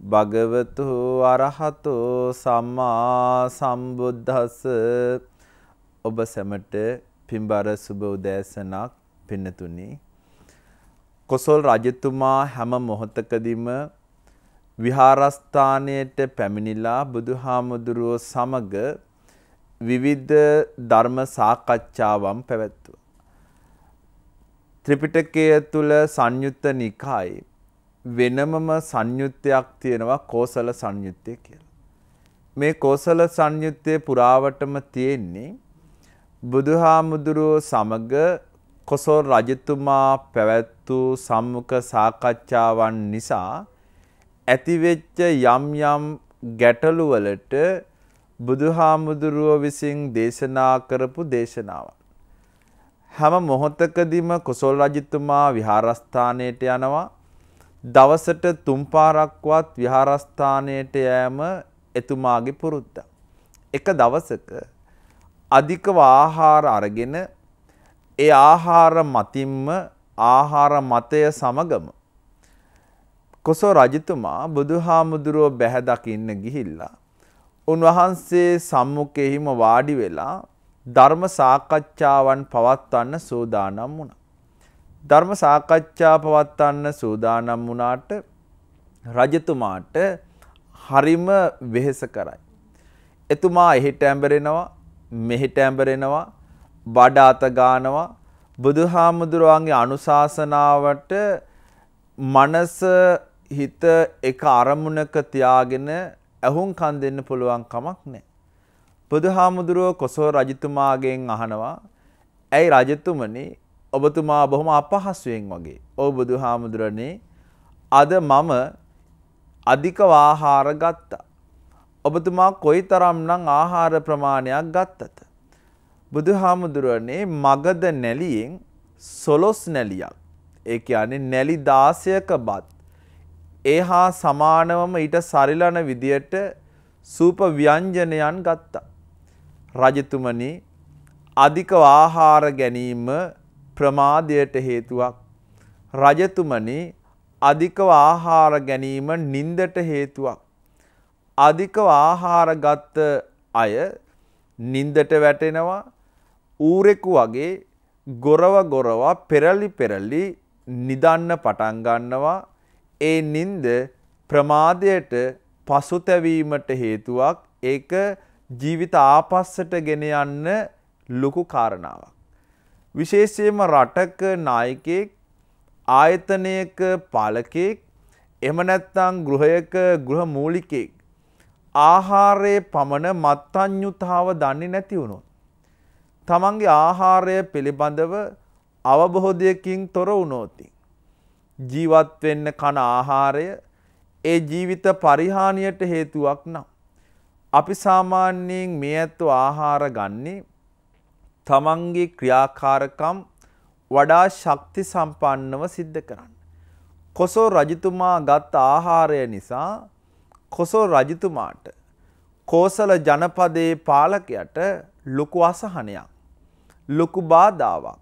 භගවතු අරහතෝ සම්මා සම්බුද්දස්ස ඔබ සැමට පින්බර සුබ උදෑසනක් පින්නතුනි කොසල් රජතුමා හැම මොහොතකදීම විහාරස්ථානයට පැමිණිලා බුදුහාමුදුරුවෝ සමග විවිධ ධර්ම සාකච්ඡාවන් පැවැත්තුවා. ත්‍රිපිටකය තුල සංයුත්ත නිකායේ වෙනමම සංයුත්තයක් තියෙනවා කෝසල සංයුත්තය කියලා. මේ කෝසල සංයුත්තේ පුරාවටම තියෙන්නේ බුදුහාමුදුරුවෝ සමග කොසල් රජතුමා පැවැත්වූ සම්මුඛ සාකච්ඡාවන් නිසා ඇතිවෙච්ච යම් යම් ගැටලු වලට බුදුහාමුදුරුව විසින් දේශනා කරපු දේශනාවක්. හැම මොහොතකදීම කොසල් රජතුමා විහාරස්ථානයට යනවා. දවසට තුන් පාරක්වත් විහාරස්ථානයට යෑම එතුමාගේ පුරුද්දක්. එක දවසක අධිකව ආහාර අරගෙන ඒ ආහාර මතින්ම ආහාර මතය සමගම කොසෝ රජතුමා බුදුහාමුදුරුව බැහැ දකින්න ගිහිල්ලා උන්වහන්සේ සම්මුඛෙහිම වාඩි වෙලා ධර්ම සාකච්ඡාවන් පවත්වන්න සූදානම් වුණා. ධර්ම සාකච්ඡා පවත්වන්න සූදානම් වුණාට රජතුමාට හරිම වෙහෙස කරයි. එතුමා එහෙට ඇඹරෙනවා මෙහෙට ඇඹරෙනවා බඩ අත ගන්නවා බුදුහාමුදුරුවන්ගේ අනුශාසනාවට මනස හිත එක අරමුණක තියාගෙන ඇහුම් කන් දෙන්න පුළුවන් කමක් නැහැ. බුදුහාමුදුරුව කොසෝ රජතුමාගෙන් අහනවා ඇයි රජතුමනි ඔබතුමා බොහොම අපහසුයෙන් වගේ. ඔව් බුදුහාමුදුරනේ අද මම අධික ආහාර ගත්තා. ඔබතුමා කොයිතරම්නම් ආහාර ප්‍රමාණයක් ගත්තද? බුදුහාමුදුරනේ මගද නැලියෙන් සොලොස් නැලියක්. ඒ කියන්නේ නැලි 16ක බත් ඒ හා සමානවම ඊට සරිලන විදියට සූප ව්‍යංජනයන් ගත්තා. රජතුමනි අධික ආහාර ගැනීම ප්‍රමාදයට හේතුවක්. රජතුමනි අධිකව ආහාර ගැනීම නින්දට හේතුවක්. අධිකව ආහාර ගත්ත අය නින්දට වැටෙනවා ඌරෙකු වගේ ගොරව ගොරව පෙරලි පෙරලි නිදන්න පටන් ගන්නවා ඒ නින්ද ප්‍රමාදයට පසුතැවීමට හේතුවක් ඒක ජීවිත ආපස්සට ගෙන යන්න ලොකු කාරණාවක්. විශේෂයෙන්ම රටක නායකයෙක් ආයතනයක පාලකයෙක් එහෙම නැත්නම් ගෘහයක ගෘහ මූලිකයෙක්. ආහාරයේ පමණ මත්ඤ්‍යුතාව දන්නේ නැති වුණොත් තමන්ගේ ආහාරය පිළිබඳව අවබෝධයකින් තොර වුණොත් ජීවත් වෙන්න කන ආහාරය ඒ ජීවිත පරිහානියට හේතුවක් නම් අපි සාමාන්‍යයෙන් මේ ඇත්තු ආහාර ගන්නේ තමන්ගේ ක්‍රියාකාරකම් වඩා ශක්ති සම්පන්නව සිද්ධ කරන්න. කොසෝ රජතුමා ගත් ආහාරය නිසා කොසෝ රජතුමාට කෝසල ජනපදයේ පාලකයට ලොකු අසහනයක් ලොකු බාධාවක්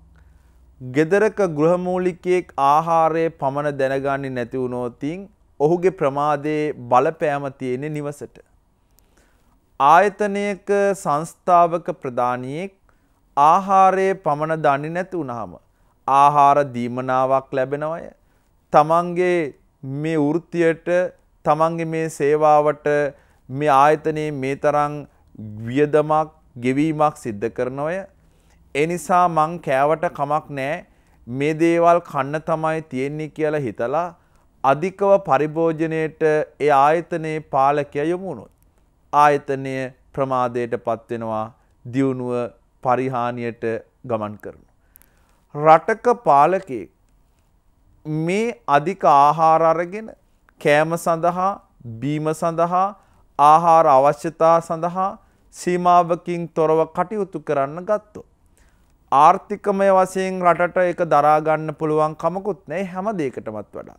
ගෙදරක ගෘහමූලිකයෙක් ආහාරය පමණ දැනගන්නේ නැති වුණොතින් ඔහුගේ ප්‍රමාදයේ බලපෑම තියෙන්නේ නිවසට. ආයතනයක සංස්ථාවක ප්‍රධානියෙක් ආහාරයේ පමණ දන්නේ නැති වුනහම ආහාර දීමනාවක් ලැබෙනවය. තමන්ගේ මේ වෘත්තියට තමන්ගේ මේ සේවාවට මේ ආයතනයේ මේ තරම් වියදමක් ගෙවීමක් සිද්ධ කරනවය ඒ නිසා මං කෑවට කමක් නෑ මේ දේවල් කන්න තමයි තියෙන්නේ කියලා හිතලා අධිකව පරිභෝජනයට ඒ ආයතනයේ පාලකයා යොමු වුණොත් ආයතනය ප්‍රමාදයට පත් වෙනවා දියුණුව පරිහානියට ගමන් කරනවා රටක පාලකයෙක් මේ අධික ආහාර අරගෙන කෑම සඳහා බීම සඳහා ආහාර අවශ්‍යතා සඳහා සීමාවකින් තොරව කටයුතු කරන්න ගත්තොත්. ආර්ථිකමය වශයෙන් රටට එක දරාගන්න පුළුවන් කමකුත් නෑ හැම දෙයකටමත් වඩා.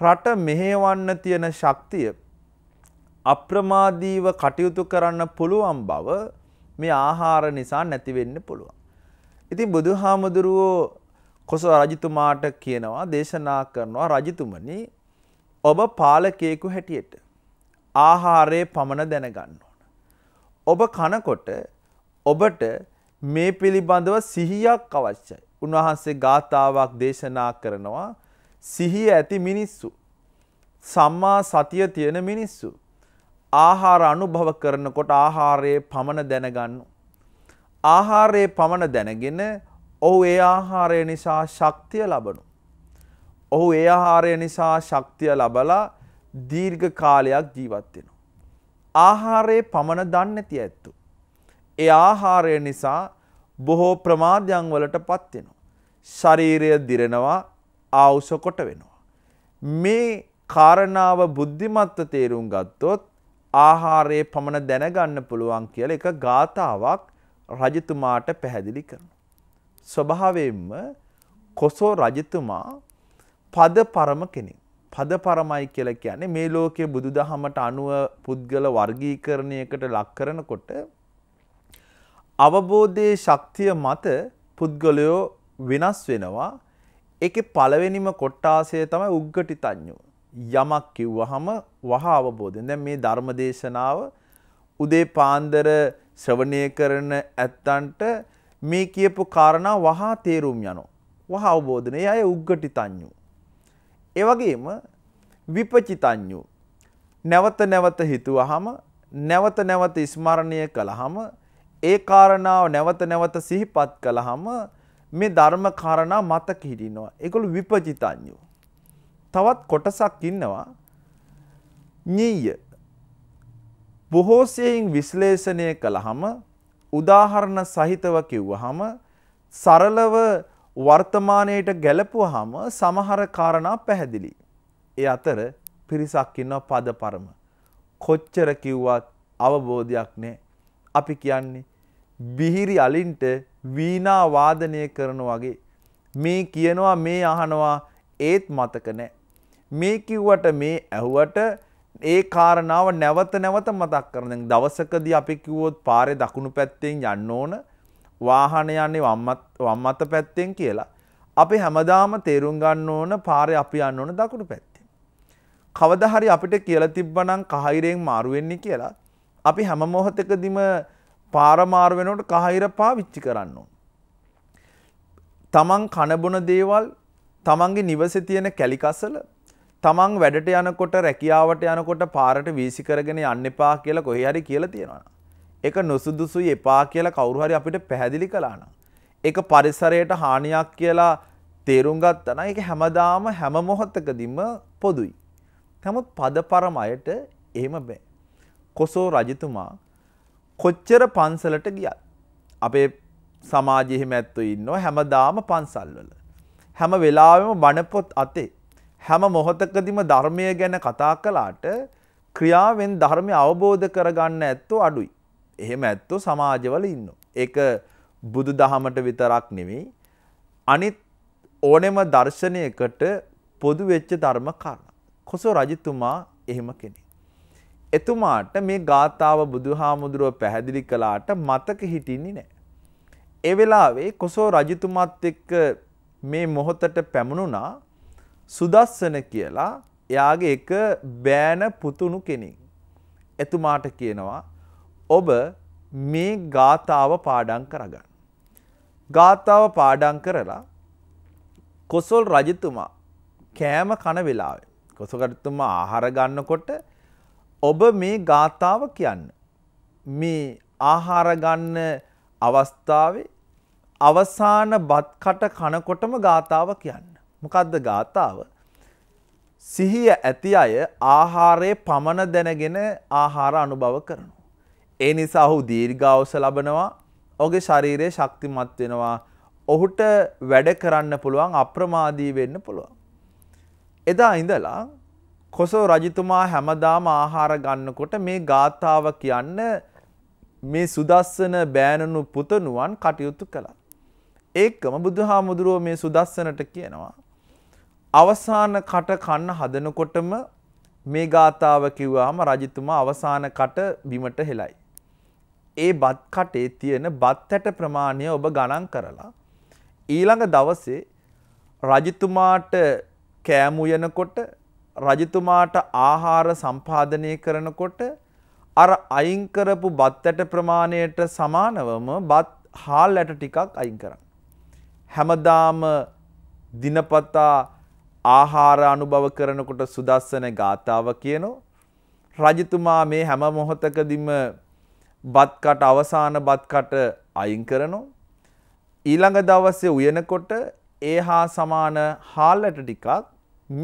රට මෙහෙවන්න තියෙන ශක්තිය අප්‍රමාදීව කටයුතු කරන්න පුළුවන් බව මේ ආහාර නිසා නැතිවෙන්න පුළුවන්. ඉතින් බුදුහාමුදුරුවෝ කොස රජතුමාට කියනවා දේශනා කරනවා රජතුමනි ඔබ පාලකයෙකු හැටියට ආහාරයේ පමණ දැනගන්න ඕන. ඔබ කනකොට ඔබට මේ පිළිබඳව සිහියක් අවශ්‍යයි. උන්වහන්සේ ගාථාවක් දේශනා කරනවා සිහිය ඇති මිනිස්සු සම්මා සතිය තියෙන මිනිස්සු ආහාර අනුභව කරනකොට ආහාරයේ පමණ දැනගන්න. ආහාරයේ පමණ දැනගෙන ඔහු ඒ ආහාරය නිසා ශක්තිය ලබනු. ඔහු ඒ ආහාරය නිසා ශක්තිය ලබලා දීර්ඝ කාලයක් ජීවත් වෙනවා. ආහාරයේ පමණ දන්නේ නැති ඇත්තු. ඒ ආහාරය නිසා බොහෝ ප්‍රමාදයන් වලට පත් වෙනවා. ශරීරය දිරනවා, ආවුස කොට වෙනවා. මේ කාරණාව බුද්ධිමත්ව තේරුම් ගත්තොත් ආහාරයේ පමණ දැනගන්න පුළුවන් කියලා එක ගාතාවක් රජතුමාට පැහැදිලි කරනවා. ස්වභාවයෙන්ම කොසෝ රජතුමා පද පරම කෙනෙක්. පද පරමයි කියලා කියන්නේ මේ ලෝකයේ බුදුදහමට අනුව පුද්ගල වර්ගීකරණයකට ලක් කරනකොට අවබෝධයේ ශක්තිය මත පුද්ගලයෝ වෙනස් වෙනවා. ඒකේ පළවෙනිම කොට්ටාසය තමයි උග්ගටිතඤ්ඤෝ. යමක් කිව්වහම වහ අවබෝධයෙන්. දැන් මේ ධර්ම දේශනාව උදේ පාන්දර ශ්‍රවණය කරන ඇත්තන්ට මේ කියපු කාරණා වහා තේරුම් යනවා. වහා අවබෝධන. ඒ අය උග්ගටිතඤ්ඤු. ඒ වගේම විපචිතඤ්ඤු. නැවත නැවත හිතුවහම නැවත නැවත ස්මරණය කළාම ඒ කාරණාව නැවත නැවත සිහිපත් කළාම මේ ධර්ම කාරණා මතක හිටිනවා. ඒගොල්ලෝ විපචිතඤ්ඤු. තවත් කොටසක් ඉන්නවා නීය බොහෝසයෙන් විශ්ලේෂණය කළාම උදාහරණ සහිතව කිව්වහම සරලව වර්තමානයට ගැලපුවාම සමහර කාරණා පැහැදිලි. ඒ අතර පිරිසක් ඉන්නවා පද පරම. කොච්චර කිව්වත් අවබෝධයක් නැහැ. අපි කියන්නේ බිහිරි අලින්ට වීණා වාදනය කරන වගේ මේ කියනවා මේ අහනවා ඒත් මතක නැහැ. මේ කිව්වට මේ ඇහුවට ඒ කාරණාව නැවත නැවත මතක් කරන. දැන් දවසකදී අපි කිව්වොත් පාරේ දකුණු පැත්තෙන් යන්න ඕන වාහන යන්නේ වම් අත පැත්තෙන් කියලා. අපි හැමදාම තේරුම් ගන්න ඕන පාරේ අපි යන්න ඕන දකුණු පැත්තෙන්. කවදා හරි අපිට කියලා තිබ්බනම් කහිරෙන් මාරු වෙන්නේ කියලා අපි හැම මොහොතකදීම පාර මාරු වෙනකොට කහිර පාවිච්චි කරන්න ඕන. තමන් කන බොන දේවල් තමන්ගේ නිවසේ තියෙන කැලිකසල තමන් වැඩට යනකොට රැකියාවට යනකොට පාරට වීසි කරගෙන යන්න එපා කියලා කොහේ හරි කියලා තියෙනවා. ඒක නොසුදුසුයි එපා කියලා කවුරු හරි අපිට පැහැදිලි කළා නම් ඒක පරිසරයට හානියක් කියලා තේරුම් ගත්තා නම් ඒක හැමදාම හැම මොහොතකදීම පොදුයි. නමුත් පදපරම අයට එහෙම බෑ. කොසෝ රජතුමා කොච්චර පන්සලට ගියත් අපේ සමාජයේ එහෙම ඇත්තෝ ඉන්නවා හැමදාම පන්සල්වල. හැම වෙලාවෙම බණ පොත් අතේ හැම මොහොතකදීම ධර්මය ගැන කතා කළාට ක්‍රියාවෙන් ධර්මය අවබෝධ කරගන්න ඇත්තෝ අඩුයි. එහෙම ඇත්තෝ සමාජවල ඉන්නවා. ඒක බුදු දහමට විතරක් නෙවෙයි. අනිත් ඕනෙම දර්ශනයකට පොදු වෙච්ච ධර්ම කාරණා. කොසෝ රජතුමා එහෙම කෙනෙක්. එතුමාට මේ ගාථාව බුදුහාමුදුරුව පැහැදිලි කළාට මතක හිටින්නේ නැහැ. ඒ වෙලාවේ කොසෝ රජතුමාත් එක්ක මේ මොහොතට පැමුණුණා සුදස්සන කියලා එයාගේ එක බෑන පුතුණු කෙනෙක්. එතුමාට කියනවා ඔබ මේ ගාථාව පාඩම් කරගන්න. ගාථාව පාඩම් කරලා කොසල් රජතුමා කෑම කන වෙලාවේ කොසකටතුමා ආහාර ගන්නකොට ඔබ මේ ගාථාව කියන්න. මේ ආහාර ගන්න අවස්ථාවේ අවසාන බත් කට කනකොටම ගාථාව කියන්න. මොකද්ද ගාතාව? සිහිය ඇති අය ආහාරයේ පමණ දැනගෙන ආහාර අනුභව කරනවා. ඒ නිසා ඔහු දීර්ඝායුෂ ලබනවා. ඔහුගේ ශරීරය ශක්තිමත් වෙනවා. ඔහුට වැඩ කරන්න පුළුවන් අප්‍රමාදී වෙන්න පුළුවන්. එදා ඉඳලා කොසෝ රජතුමා හැමදාම ආහාර ගන්නකොට මේ ගාථාව කියන්න මේ සුදස්සන බෑනනු පුතනුවන් කටයුතු කළා. ඒකම බුදුහාමුදුරුවෝ මේ සුදස්සනට කියනවා. අවසාන කට කන්න හදනකොටම මේ ගාථාව කිව්වාම රජතුමා අවසාන කට බිමට හෙලයි. ඒ බත් කටේ තියෙන බත් ඇට ප්‍රමාණය ඔබ ගණන් කරලා ඊළඟ දවසේ රජතුමාට කෑම උයනකොට රජතුමාට ආහාර සම්පාදනය කරනකොට අර අයින් කරපු බත් ඇට ප්‍රමාණයට සමානවම බත් හාල් ඇට ටිකක් අයින් කරන්න. හැමදාම දිනපතා ආහාර අනුභව කරනකොට සුදස්සන ගාතාව කියනවා. රජතුමා මේ හැම මොහොතකදීම බත්කට අවසාන බත්කට අයින් කරනවා. ඊළඟ දවසේ උයනකොට ඒ හා සමාන හාල්ලට ටිකක්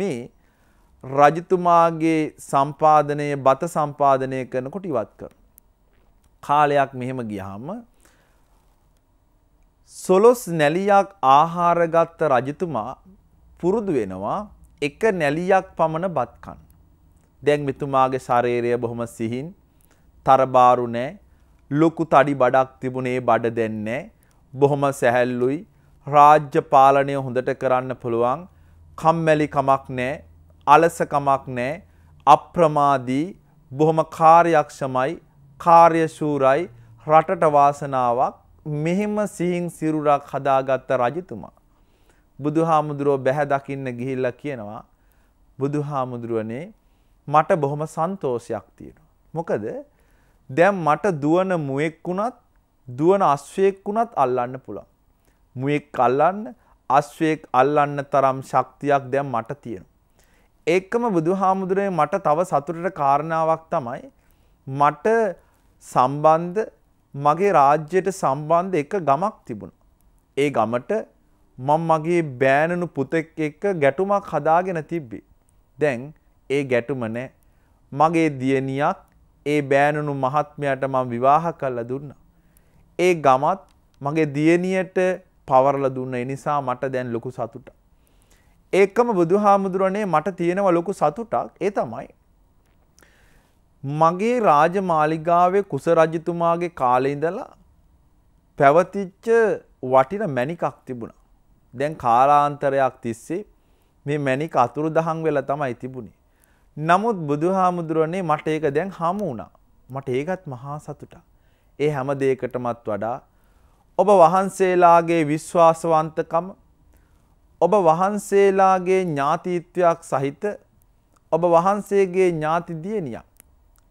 මේ රජතුමාගේ සම්පාදනය බත සම්පාදනය කරනකොට ඉවත් කර. කාලයක් මෙහෙම ගියාම සොලොස් නැලියක් ආහාරගත්ත රජතුමා පුරුදු වෙනවා එක නැලියක් පමණ බත්කන්. දැන් මෙතුමාගේ ශරීරය බොහොම සිහින් තරබාරු නෑ ලොකු තඩි බඩක් තිබුණේ බඩ දෙන්නේ බොහොම සැහැල්ලුයි රාජ්‍ය පාලනය හොඳට කරන්න පුළුවන් කම්මැලි කමක් නෑ අලස කමක් නෑ අප්‍රමාදී බොහොම කාර්යක්ෂමයි කාර්යශූරයි රටට වාසනාවක් මෙහෙම සිහින් සිරුරක් හදාගත්ත රජතුමා බුදුහාමුදුරුව බැහැ දකින්න ගිහිල්ලා කියනවා බුදුහාමුදුරුවනේ මට බොහොම සන්තෝෂයක් තියෙනවා. මොකද දැන් මට දුවන මුවෙක් වුණත් දුවන අශ්වයෙක් වුණත් අල්ලන්න පුළුවන්. මුවෙක් අල්ලන්න අශ්වයෙක් අල්ලන්න තරම් ශක්තියක් දැන් මට තියෙනවා. ඒකම බුදුහාමුදුරේ මට තව සතුටට කාරණාවක් තමයි මට සම්බන්ධ මගේ රාජ්‍යයට සම්බන්ධ එක ගමක් තිබුණා. ඒ ගමට මම මගේ බෑනනු පුතෙක් එක්ක ගැටුමක් හදාගෙන තිබ්බේ. දැන් ඒ ගැටුම නෑ. මගේ දියණියක් ඒ බෑනනු මහත්මයාට මම විවාහ කරලා දුන්නා. ඒ ගමත් මගේ දියණියට පවරලා දුන්න නිසා මට දැන් ලොකු සතුටක්. ඒකම බුදුහාමුදුරනේ මට තියෙනවා ලොකු සතුටක්. ඒ තමයි මගේ රාජමාලිගාවේ කුස රජතුමාගේ කාලේ ඉඳලා පැවතිච්ච වටින මණිකක් තිබුණා. දැන් කාලාන්තරයක් තිස්සේ මේ මණික අතුරුදහන් වෙලා තමයි තිබුණේ. නමුත් බුදුහාමුදුරනේ මට ඒක දැන් හමු වුණා. මට ඒකත් මහා සතුටක්. ඒ හැම දෙයකටමත් වඩා ඔබ වහන්සේලාගේ විශ්වාසවන්තකම ඔබ වහන්සේලාගේ ඥාතිත්වයක් සහිත ඔබ වහන්සේගේ ඥාති දියණියක්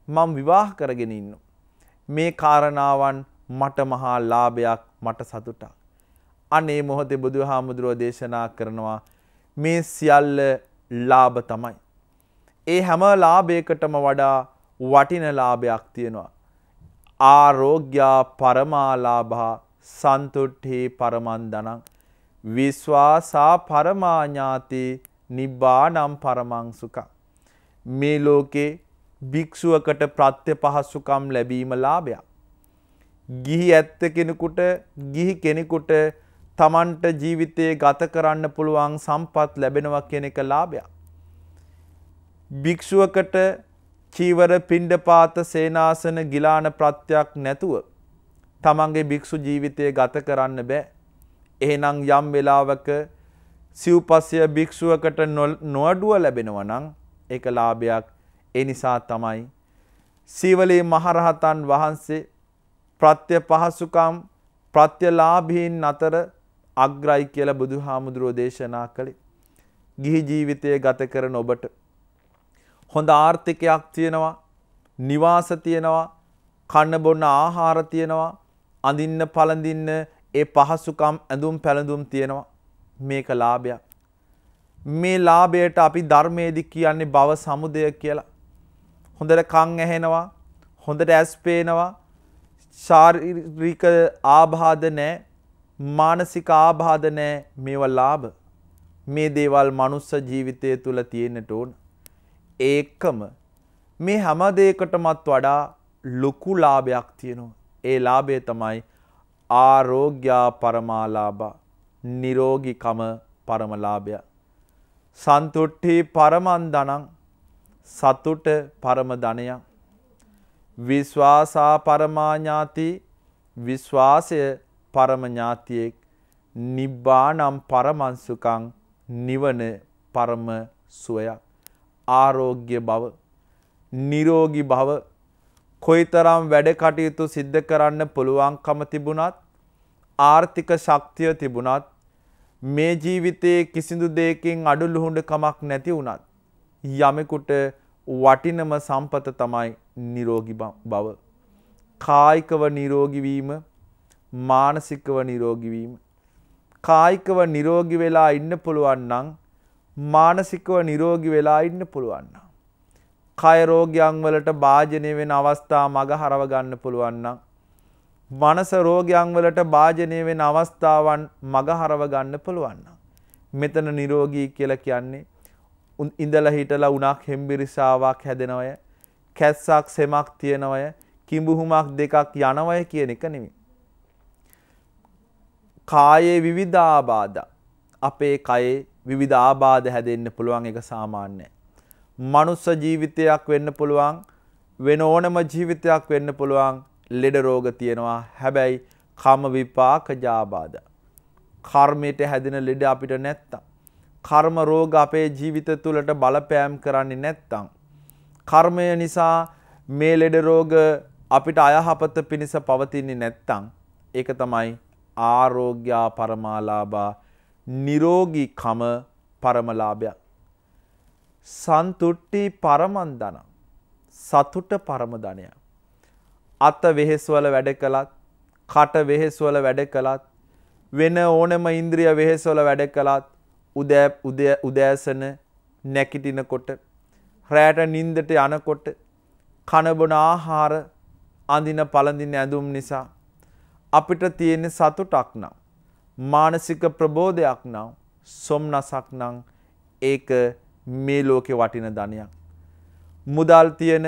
මම විවාහ කරගෙන ඉන්නවා. මේ කාරණාවන් මට මහා ලාභයක් මට සතුටක්. අනේ මොහොතේ බුදුහාමුදුරුව දේශනා කරනවා මේ සියල්ල ලාභ තමයි. ඒ හැම ලාභයකටම වඩා වටින ලාභයක් තියෙනවා. ආරෝග්‍යා පරමාලාභා සන්තුට්ඨි පරමන්දනං විශ්වාසා පරමාඥාති නිබ්බානම් පරමං සුඛං මේ ලෝකේ භික්ෂුවකට ප්‍රත්‍ය පහසුකම් ලැබීම ලාභයක්. ගිහි ඇත්ත කෙනෙකුට ගිහි කෙනෙකුට තමන්ට ජීවිතයේ ගත කරන්න පුළුවන් සම්පත් ලැබෙනවා කියන එක ලාභයක්. භික්ෂුවකට චීවර පිණ්ඩපාත සේනාසන ගිලාන ප්‍රත්‍යක් නැතුව තමන්ගේ භික්ෂු ජීවිතය ගත කරන්න බෑ. එහෙනම් යම් වෙලාවක සිව්පස්ය භික්ෂුවකට නොඅඩුව ලැබෙනවා නම් ඒක ලාභයක්. ඒ නිසා තමයි සීවලී මහරහතන් වහන්සේ ප්‍රත්‍ය පහසුකම් ප්‍රත්‍යලාභීන් අතර අග්‍රයි කියලා බුදුහාමුදුරුවෝ දේශනා කළේ. ගිහි ජීවිතය ගත කරන ඔබට හොඳ ආර්ථිකයක් තියෙනවා, නිවාස තියෙනවා, කන්න බොන්න ආහාර තියෙනවා, අඳින්න පළඳින්න ඒ පහසුකම් ඇඳුම් පැළඳුම් තියෙනවා. මේක ලාභයක්. මේ ලාභයට අපි ධර්මයේදී කියන්නේ භව සමුදය කියලා. හොඳට කන් ඇහෙනවා, හොඳට ඇස් පේනවා, ශාරීරික ආබාධ නැහැ මානසික ආබාධ නැහැ මේවා ලාභ. මේ දේවල් මනුස්ස ජීවිතය තුළ තියෙන්නට ඕන. ඒකම මේ හැම දෙයකටමත් වඩා ලොකු ලාභයක් තියෙනවා. ඒ ලාභය තමයි ආරෝග්‍යා පරමාලාභා නිරෝගිකම පරමලාභය. සන්තුට්ටි පරමන්දනං සතුට පරම ධනයක්. විශ්වාසා පරමා ඥාති විශ්වාසය පරම ඥාතියෙක් නිබ්බානම් පරමංසුකං නිවන පරම සුවයක් ආරෝග්‍ය බව නිරෝගී බව කොයිතරම් වැඩ කටයුතු සිද්ධ කරන්න පුළුවන්කම තිබුණත් ආර්ථික ශක්තිය තිබුණත් මේ ජීවිතයේ කිසිදු දෙයකින් අඩු ලුහුඬකමක් නැති වුණත් යමෙකුට වටිනම සම්පත තමයි නිරෝගී බව. කායිකව නිරෝගී වීම මානසිකව නිරෝගී වීම. කායිකව නිරෝගී වෙලා ඉන්න පුළුවන් නම් මානසිකව නිරෝගී වෙලා ඉන්න පුළුවන් නම්. කය රෝගයන් වලට භාජනය වෙන අවස්ථා මග හරව ගන්න පුළුවන් නම්. මනස රෝගයන් වලට භාජනය වෙන අවස්ථාවන් මග හරව ගන්න පුළුවන් නම්. මෙතන නිරෝගී කියලා කියන්නේ ඉඳලා හිටලා උණක් හෙම්බිරිසාවක් හැදෙනවය. කැස්සක් සෙමක් තියනවය. කිඹුහුමක් දෙකක් යනවය කියන එක නෙමෙයි. කායේ විවිධ ආබාධ අපේ කයේ විවිධ ආබාධ හැදෙන්න පුළුවන් එක සාමාන්‍යයි. මනුස්ස ජීවිතයක් වෙන්න පුළුවන් වෙන ඕනම ජීවිතයක් වෙන්න පුළුවන් ලෙඩ රෝග තියෙනවා. හැබැයි කම විපාක ජාබාධ. කර්මයට හැදෙන ලෙඩ අපිට නැත්තම්. කර්ම රෝග අපේ ජීවිත තුළට බලපෑම් කරන්නේ නැත්තම්. කර්මය නිසා මේ ලෙඩ රෝග අපිට අයහපත පිණිස පවතින්නේ නැත්තම් ඒක තමයි ආරෝග්‍යා පරමාලාභා නිරෝගීකම පරමලාභයක්. සන්තුට්ටි පරමන් ධන. සතුට පරම ධනය. අත වෙහෙස්වල වැඩ කළත්, කට වෙහෙස්වල වැඩ කළත්, වෙන ඕනම ඉන්ද්‍රිය වෙහෙස්වල වැඩ කළත්, උදෑ උදෑසන නැකිටිනකොට, රැට නින්දට යනකොට, කනබොන ආහාර අඳින පළඳින ඇඳුම් නිසා අපිට තියෙන සතුටක් නම් මානසික ප්‍රබෝධයක් නම් සොම්නසක් නම් ඒක මේ ලෝකේ වටින ධනයක්. මුදල් තියෙන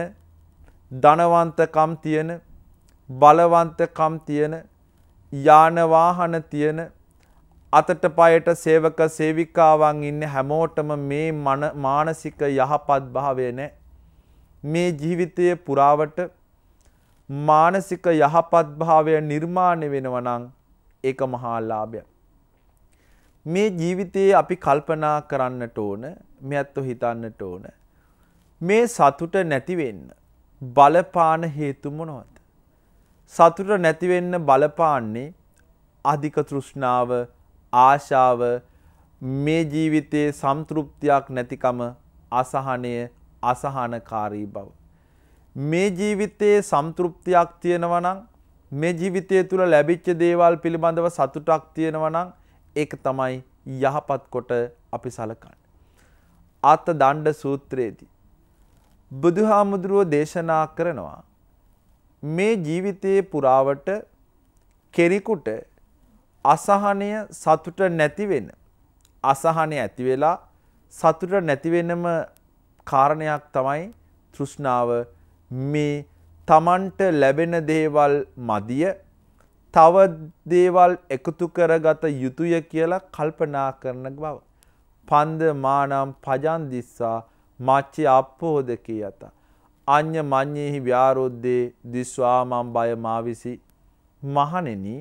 ධනවන්තකම් තියෙන බලවන්තකම් තියෙන යාන වාහන තියෙන අතට පයට සේවක සේවිකාවන් ඉන්න හැමෝටම මේ මානසික යහපත් භාවය නැහැ. මේ ජීවිතයේ පුරාවට මානසික යහපත් භාවය නිර්මාණය වෙනවා නම් ඒක මහා ලාභයක්. මේ ජීවිතයේ අපි කල්පනා කරන්නට ඕන, මෙයත් හිතන්නට ඕන. මේ සතුට නැති වෙන්න බලපාන හේතු මොනවද? සතුට නැති වෙන්න බලපාන්නේ අධික තෘෂ්ණාව, ආශාව, මේ ජීවිතයේ සම්තෘප්තියක් නැතිකම, අසහනය, අසහනකාරී බව. මේ ජීවිතයේ සම්තෘප්තියක් තියෙනවා නම් මේ ජීවිතය තුළ ලැබිච්ච දේවල් පිළිබඳව සතුටක් තියෙනවා නම් ඒක තමයි යහපත් කොට අපි සලකන්නේ. ආත්ත දණ්ඩ සූත්‍රයේදී බුදුහාමුදුරුව දේශනා කරනවා මේ ජීවිතයේ පුරාවට කෙනෙකුට අසහනය සතුට නැති වෙන අසහනය ඇති වෙලා සතුට නැති වෙනම කාරණයක් තමයි තෘෂ්ණාව මේ තමන්ට ලැබෙන දේවල් මදිය තව දේවල් එකතු කරගත යුතුය කියලා කල්පනා කරන බව. පන්ද මානම් පජන් දිස්සා මච්චි අප්පෝදකී යත. අඤ්ඤ මඤ්ඤේහි ව්‍යාරෝද්දේ දිස්වාමම් බය මාවිසි මහණෙනි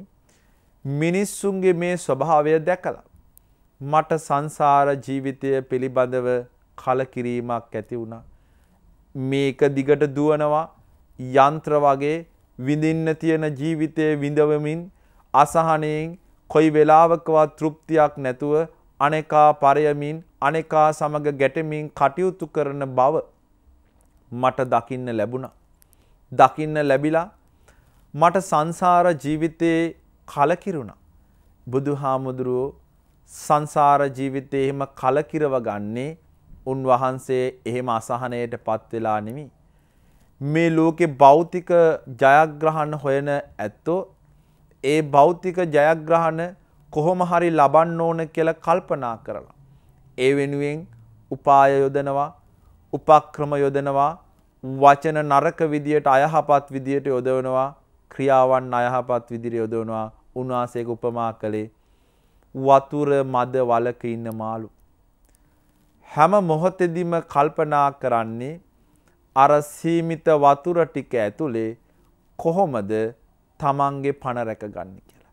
මිනිස්සුන්ගේ මේ ස්වභාවය දැකලා මට සංසාර ජීවිතය පිළිබඳව කලකිරීමක් ඇති වුණා. මේක දිගට දුවනවා යන්ත්‍ර වගේ විඳින්න තියෙන ජීවිතයේ විඳවමින් අසහනයෙන් කොයි වෙලාවකවත් තෘප්තියක් නැතුව අනේකා පරයමින් අනේකා සමග ගැටෙමින් කටයුතු කරන බව මට දකින්න ලැබුණා. දකින්න ලැබිලා මට සංසාර ජීවිතේ කලකිරුණා. බුදුහාමුදුරුවෝ සංසාර ජීවිතේ එහෙම කලකිරව ගන්නේ උන්වහන්සේ එහෙම අසහනයට පත් වෙලා නෙමෙයි. මේ ලෝකේ භෞතික ජයග්‍රහණ හොයන ඇත්තෝ ඒ භෞතික ජයග්‍රහණ කොහොම හරි ලබන්න ඕන කියලා කල්පනා කරලා. ඒ වෙනුවෙන් උපාය යොදනවා උපක්‍රම යොදනවා වචන නරක විදියට අයහපත් විදියට යොදවනවා ක්‍රියාවන් අයහපත් විදියට යොදවනවා. උන්වහන්සේක උපමා කළේ වතුර මද වලක ඉන්න මාළු. හැම මොහොතෙදිම කල්පනා කරන්නේ අර සීමිත වතුර ටික ඇතුලේ කොහොමද තමන්ගේ පණ රැකගන්නේ කියලා.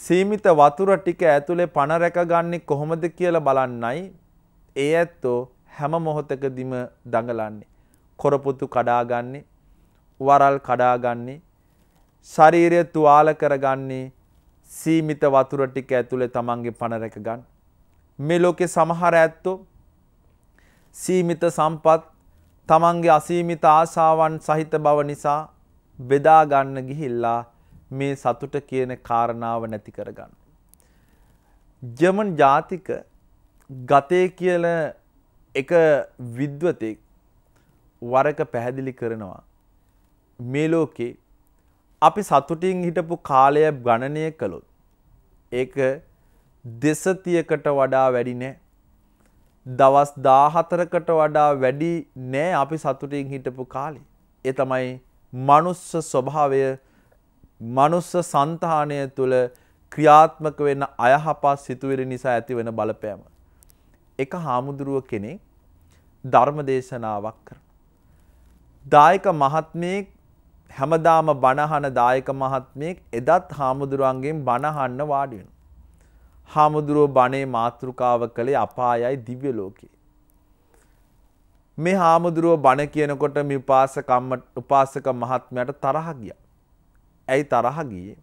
සීමිත වතුර ටික ඇතුලේ පණ රැකගන්නේ කොහොමද කියලා බලන්නයි ඒ ඇත්තෝ හැම මොහොතකදීම දඟලන්නේ. කොරපොතු කඩාගන්නේ, වරල් කඩාගන්නේ, ශරීරය තුවාල කරගන්නේ සීමිත වතුර ටික ඇතුලේ තමන්ගේ පණ රැක ගන්න. මේ ලෝකේ සමහර ඇත්තෝ සීමිත සම්පත් තමන්ගේ අසීමිත ආශාවන් සහිත බව නිසා බෙදා ගන්න ගිහිල්ලා මේ සතුට කියන කාරණාව නැති කරගන්න. ජර්මන් ජාතික ගතේ කියන එක විද්වතෙක් වරක පැහැදිලි කරනවා මේ ලෝකේ අපි සතුටින් හිටපු කාලය ගණනය කළොත් ඒක දෙසතියකට වඩා වැඩි නෑ. දවස් 14කට වඩා වැඩි නෑ අපි සතුටින් හිටපු කාලේ. ඒ තමයි මනුස්ස ස්වභාවය මනුස්ස సంతානය තුළ ක්‍රියාත්මක වෙන අයහපත් සිතුවිලි නිසා ඇතිවෙන බලපෑම. එක හාමුදුරුව කෙනෙක් ධර්ම දේශනාවක් කරන. දායක මහත්මයෙක් හැමදාම බණහන දායක මහත්මයෙක් එදත් හාමුදුරුවන්ගෙන් බණහන්න වාඩි වෙනවා. හාමුදුරුව බණේ මාතෘකාව කළේ අපායයි දිව්‍ය ලෝකේ. මේ හාමුදුරුව බණ කියනකොට මේ උපාසකම්ම උපාසක මහත්මයාට තරහ ගියා. ඇයි තරහ ගියේ?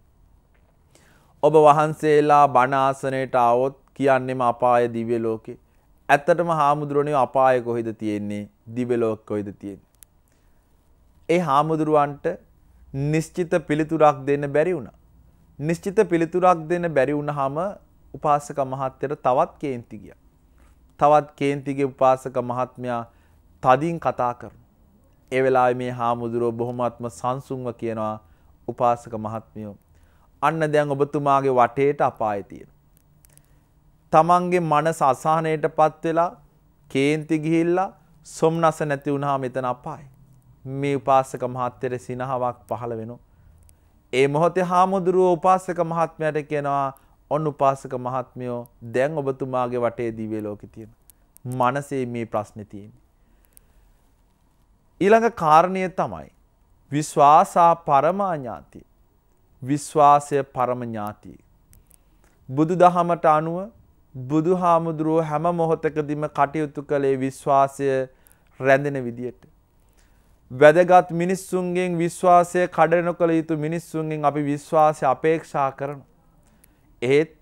ඔබ වහන්සේලා බණ ආසනයට ආවොත් කියන්නෙම අපාය දිව්‍ය ලෝකේ. ඇත්තටම හාමුදුරුවනේ අපාය කොහෙද තියෙන්නේ? දිව්‍ය ලෝක කොහෙද තියෙන්නේ? ඒ හාමුදුරුවන්ට නිශ්චිත පිළිතුරක් දෙන්න බැරි වුණා. නිශ්චිත පිළිතුරක් දෙන්න බැරි වුණාම උපාසක මහත්තයට තවත් කේන්ති ගියා. තවත් කේන්තිගේ උපාසක මහත්මයා තදින් කතා කරනවා. ඒ වෙලාවේ මේ හාමුදුරුව බොහොමත්ම සංසුන්ව කියනවා උපාසක මහත්මියෝ අන්න දැන් ඔබතුමාගේ වටේට අපාය තියෙනවා. තමන්ගේ මනස අසහනයටපත් වෙලා කේන්ති ගිහිල්ලා සොම්නස නැති වුණාම එතන අපායයි. මේ උපාසක මහත්තයට සිනහාවක් පහළ වෙනවා. ඒ මොහොතේ හාමුදුරුවෝ උපාසක මහත්මයාට කියනවා ඔන්න උපාසක මහත්මයෝ දැන් ඔබතුමාගේ වටේ දිව්‍ය ලෝකේ තියෙන. මනසේ මේ ප්‍රශ්නේ තියෙන්නේ. ඊළඟ කාරණය තමයි විශ්වාසා පරමා ඥාති. විශ්වාසය පරම ඥාතිය. බුදුදහමට අනුව බුදුහාමුදුරුවෝ හැම මොහොතකදීම කටයුතු කළේ විශ්වාසය රැඳෙන විදියට. වැදගත් මිනිස්සුන්ගෙන් විශ්වාසය කඩන කළ යුතු මිනිස්සුන්ගෙන් අපි විශ්වාසය අපේක්ෂා කරන. ඒත්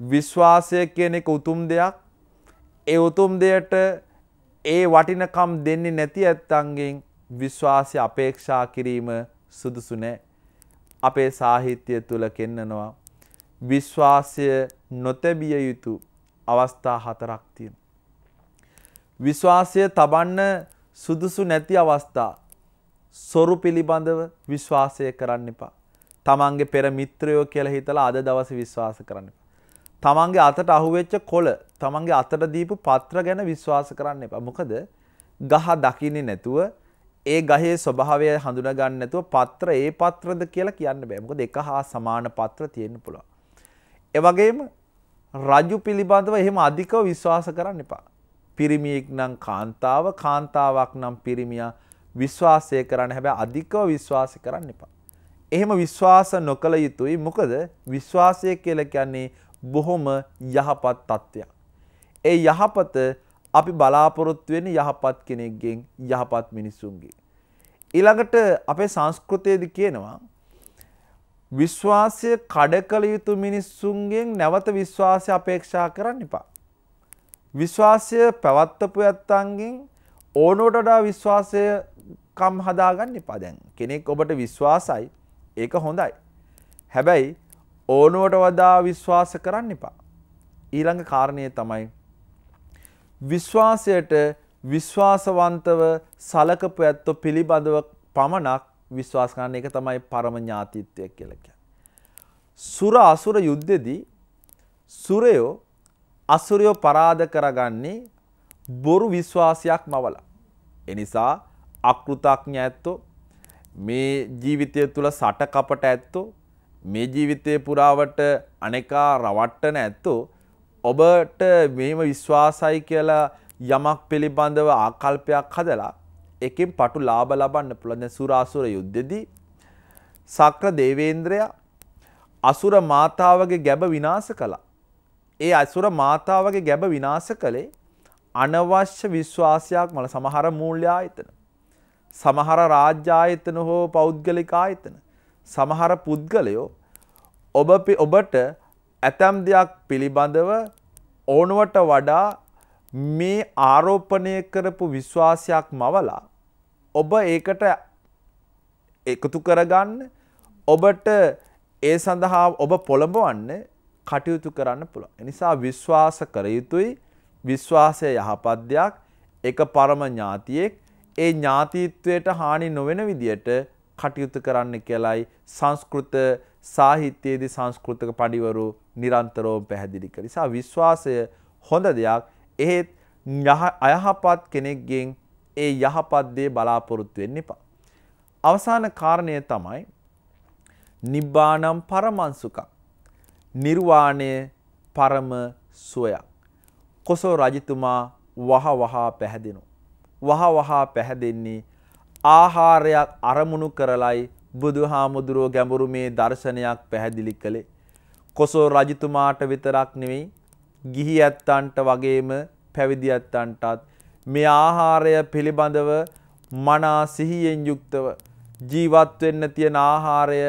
විශ්වාසය කියන එක උතුම් දෙයක් ඒ උතුම් දෙයට ඒ වටිනකම් දෙන්නේ නැති ඇත්තන්ගෙන් විශ්වාසය අපේක්ෂා කිරීම සුදුසු නෑ. අපේ සාහිත්‍යය තුළ කෙන්නනවා විශ්වාසය නොතැබිය යුතු අවස්ථා හතරක් තියෙන. විශ්වාසය තබන්න සුදුසු නැති අවස්ථා සොරු පිළිබඳව විශ්වාසය කරන්න එපා. තමන්ගේ පෙර මිත්‍රයෝ කියලා හිතලා අද දවසේ විශ්වාස කරන්න එපා. තමන්ගේ අතට අහුවෙච්ච කොළ තමන්ගේ අතට දීපු පත්‍ර ගැන විශ්වාස කරන්න එපා. මොකද ගහ දකින්නේ නැතුව ඒ ගහේ ස්වභාවය හඳුනා ගන්න නැතුව පත්‍ර ඒ පත්‍රද කියලා කියන්න බෑ. මොකද එක හා සමාන පත්‍ර තියෙන්න පුළුවන්. ඒ වගේම රජු පිළිබඳව එහෙම අධිකව විශ්වාස කරන්න එපා. පිරිමියෙක් නම් කාන්තාව කාන්තාවක් නම් පිරිමියා විශ්වාසය කරන්න හැබැයි අධිකව විශ්වාස කරන්න එපා. එහෙම විශ්වාස නොකළ යුතුයි මොකද විශ්වාසය කියලා කියන්නේ බොහොම යහපත් තත්ත්වයක්. ඒ යහපත අපි බලාපොරොත්තු වෙන යහපත් කෙනෙක්ගෙන් යහපත් මිනිස්සුන්ගේ. ඊළඟට අපේ සංස්කෘතියේදී කියනවා විශ්වාසය කඩ කළ යුතු මිනිස්සුන්ගෙන් නැවත විශ්වාසය අපේක්ෂා කරන්න එපා. විශ්වාසය පැවත්තපු ඇත්තන්ගෙන් ඕනෝට වඩා විශ්වාසය කම් හදාගන්න එපා දැන් කෙනෙක් ඔබට විශ්වාසයි ඒක හොඳයි. හැබැයි ඕනුවට වඩා විශ්වාස කරන්න එපා. ඊළඟ කාරණය තමයි විශ්වාසයට විශ්වාසවන්තව සලකපු ඇත්තෝ පිළිබඳව පමණක් විශ්වාස කරන එක තමයි පරම ඥාතිත්වය කියලා කියන්නේ. සුර අසුර යුද්ධෙදී සුරයෝ අසුරයෝ පරාද කරගන්නේ බොරු විශ්වාසයක් මවලා. එනිසා අකෘතඥ ඇත්තෝ මේ ජීවිතය තුළ සට කපට ඇත්තෝ මේ ජීවිතය පුරාවට අනෙකා රවට්ටන ඇත්තෝ ඔබට මේම විශ්වාසයි කියලා යමක් පිළිබඳව ආකල්පයක් හදලා එකෙන් පටු ලාභ ලබන්න පුළුවන්. දැන් සුරාසුර යුද්ධෙදී සක්‍ර දේවේන්ද්‍රයා අසුර මාතාවගේ ගැබ විනාශ කළා. ඒ අසුර මාතාවගේ ගැබ විනාශ කළේ අනවශ්‍ය විශ්වාසයක් මල සමහර මූල්‍ය ආයතන. සමහර රාජ්‍ය ආයතන හෝ පෞද්ගලික ආයතන. සමහර පුද්ගලයෝ ඔබ ඔබට ඇතැම් දෙයක් පිළිබඳව ඕනුවට වඩා මේ ආරෝපණය කරපු විශ්වාසයක් මවලා ඔබ ඒකට එකතු කරගන්න ඔබට ඒ සඳහා ඔබ පොළඹවන්න කටයුතු කරන්න පුළුවන්. එනිසා විශ්වාස කර යුතුයි. විශ්වාසය යහපත් දෙයක්. එක පරම ඥාතියෙක් ඒ ඥාතිත්වයට හානි නොවන විදියට කටයුතු කරන්න කියලයි සංස්කෘත සාහිත්‍යයේදී සංස්කෘතික පඬිවරු නිරන්තරව පැහැදිලි කර. නිසා විශ්වාසය හොඳ දෙයක්. එහෙත් අයහපත් කෙනෙක්ගෙන් ඒ යහපත් දේ බලාපොරොත්තු වෙන්න එපා. අවසාන කාරණය තමයි නිබ්බානම් පරමංසුකක්. නිර්වාණය පරම සුවයක්. කොසෝ රජතුමා වහ වහා පැහැදෙනු. වහ වහා පැහැදෙන්නේ ආහාරයක් අරමුණු කරලයි බුදුහාමුදුරුව ගැඹුරු මේ දර්ශනයක් පැහැදිලි කළේ. කොසෝ රජතුමාට විතරක් නෙවෙයි ගිහි ඇත්තන්ට වගේම පැවිදි ඇත්තන්ටත් මේ ආහාරය පිළිබඳව මනා සිහියෙන් යුක්තව ජීවත් වෙන්න තියෙන ආහාරය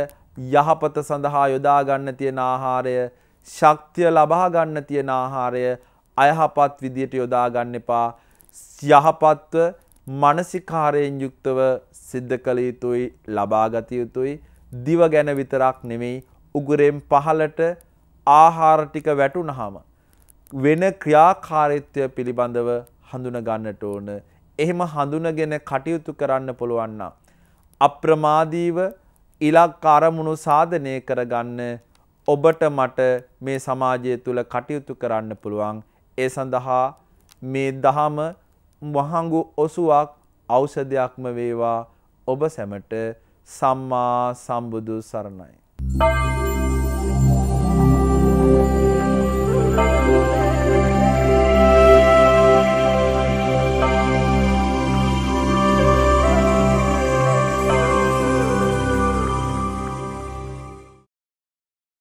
යහපත සඳහා යොදා ගන්න තියෙන ආහාරය ශක්තිය ලබා ගන්න තියෙන ආහාරය අයහපත් විදියට යොදා ගන්න එපා යහපත්ව මානසිකාරයෙන් යුක්තව සිද්ධ කළ යුතුයි ලබා ගත යුතුයි දිව ගැන විතරක් නෙමෙයි උගුරෙන් පහලට ආහාර ටික වැටුනහම වෙන ක්‍රියාකාරීත්වය පිළිබඳව හඳුන ගන්නට ඕන. එහෙම හඳුනගෙන කටයුතු කරන්න පුළුවන් නම් අප්‍රමාදීව ඉලක්ක අරමුණු සාධනය කරගන්න ඔබට මට මේ සමාජය තුළ කටයුතු කරන්න පුළුවන්. ඒ සඳහා මේ දහම වහඟු ඔසුවක් ඖෂධයක්ම වේවා ඔබ සැමට සම්මා සම්බුදු සරණයි.